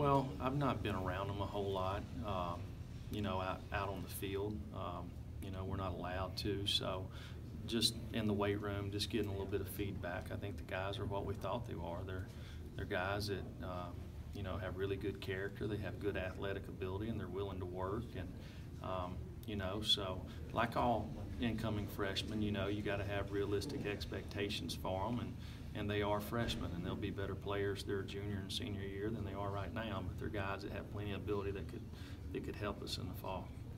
Well, I've not been around them a whole lot, um, you know, out, out on the field. Um, you know, we're not allowed to, so just in the weight room, just getting a little bit of feedback. I think the guys are what we thought they are. They're, they're guys that, um, you know, have really good character, they have good athletic ability, and they're willing to work. And, um, you know, so like all incoming freshmen, you know, you got to have realistic expectations for them. And, and they are freshmen, and they'll be better players their junior and senior year than they are right now. But they're guys that have plenty of ability that could that could help us in the fall.